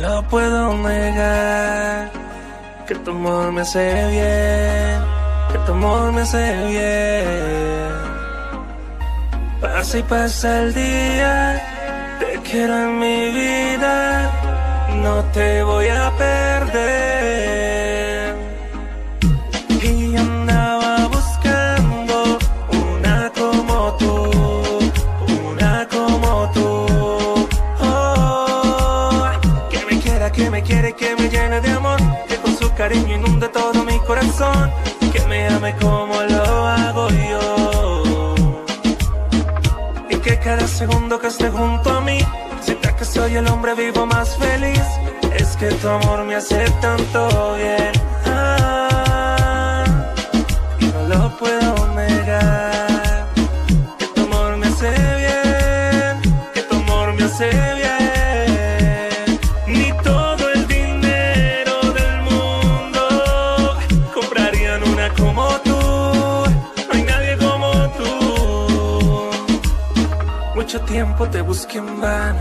lo puedo negar. Que tu amor me hace bien, que tu amor me hace bien. Pasa y pasa el día, te quiero en mi vida, no te voy a perder. De amor, que con su cariño inunde todo mi corazón, que me ame como lo hago yo. Y que cada segundo que esté junto a mí, sienta que soy el hombre vivo más feliz. Es que tu amor me hace tanto bien. Ah, y no lo puedo negar. Como tú. No hay nadie como tú. Mucho tiempo te busqué en vano.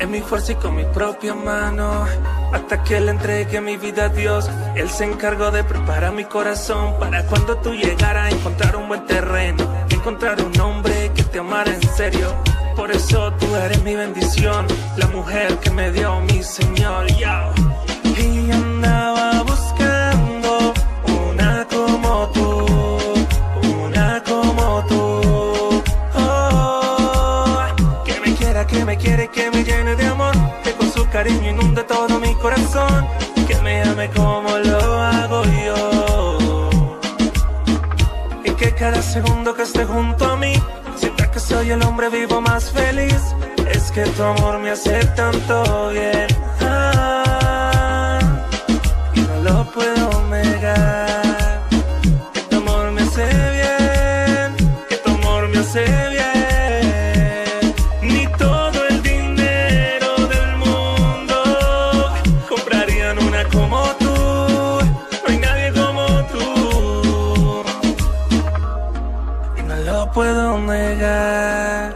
En mi fuerza y con mi propia mano. Hasta que le entregué mi vida a Dios. Él se encargó de preparar mi corazón para cuando tú llegaras a encontrar un buen terreno. Encontrar un hombre que te amara en serio. Por eso tú eres mi bendición. La mujer que me dio mi Señor. Yo. Todo mi corazón. Que me ame como lo hago yo. Y que cada segundo que esté junto a mí, sienta que soy el hombre vivo más feliz. Es que tu amor me hace tanto bien. Negar.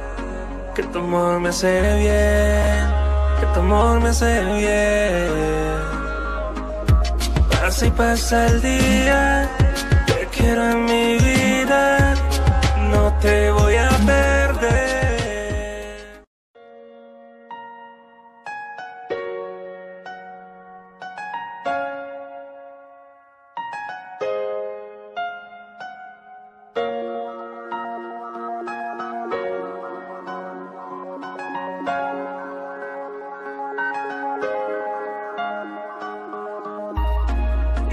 Que tu amor me hace bien, que tu amor me hace bien. Pasa y pasa el día, te quiero en mi vida,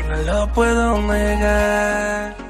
no lo puedo negar.